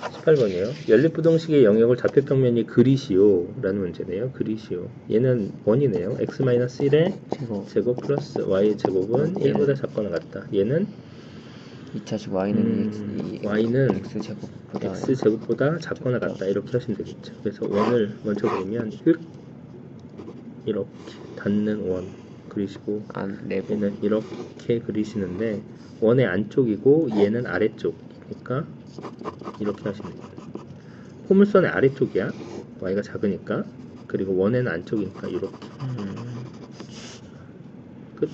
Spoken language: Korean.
18번이에요. 연립부등식의 영역을 좌표평면이 그리시오 라는 문제네요. 그리시오. 얘는 1이네요. x-1의 제곱 제곱 플러스 y의 제곱은 어, 얘는- 1보다 작거나 같다. 얘는 2차식 y는 음, y는 x 제곱보다 x 제곱보다 작거나 같다. 이렇게 하시면 되겠죠. 그래서 원을 먼저 그리면 흑 이렇게 닿는 원 그리시고 안 내부 얘는 이렇게 그리시는데 원의 안쪽이고 얘는 아래쪽 이니까 이렇게 하시면 됩니다. 포물선의 아래쪽이야. y가 작으니까. 그리고 원에는 안쪽이니까 이렇게. 음, 끝.